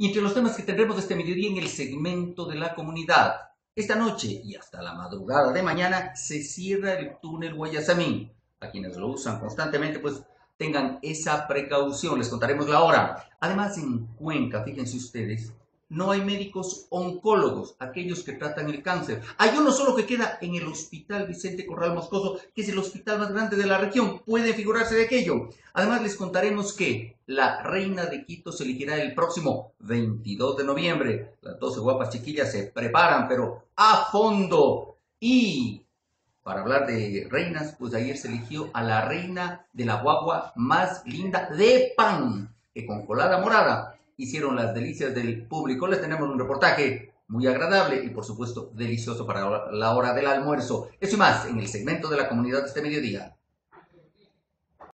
Y entre los temas que tendremos este mediodía en el segmento de la comunidad, esta noche y hasta la madrugada de mañana se cierra el túnel Guayasamín. A quienes lo usan constantemente, pues tengan esa precaución. Les contaremos la hora. Además, en Cuenca, fíjense ustedes, no hay médicos oncólogos, aquellos que tratan el cáncer. Hay uno solo que queda en el Hospital Vicente Corral Moscoso, que es el hospital más grande de la región. Puede figurarse de aquello. Además, les contaremos que la reina de Quito se elegirá el próximo 22 de noviembre. Las 12 guapas chiquillas se preparan, pero a fondo. Y para hablar de reinas, pues ayer se eligió a la reina de la guagua más linda de pan, que con colada morada hicieron las delicias del público. Les tenemos un reportaje muy agradable y por supuesto delicioso para la hora del almuerzo. Eso y más en el segmento de la comunidad de este mediodía.